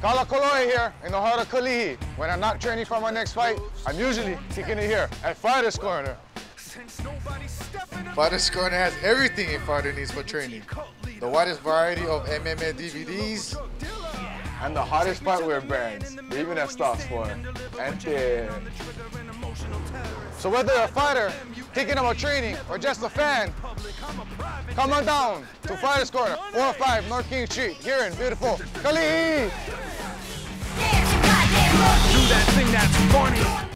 Kala Kolohe here in the heart of Kalihi. When I'm not training for my next fight, I'm usually kicking it here at Fighters Corner. Fighters Corner has everything a fighter needs for training. The widest variety of MMA DVDs, And the hottest fightwear brands. They even have stocks for it. And yeah. So whether you're a fighter, thinking about training, or just a fan, come on down to Fighters Corner, 405 North King Street, here in beautiful Kalihi. That thing that's funny.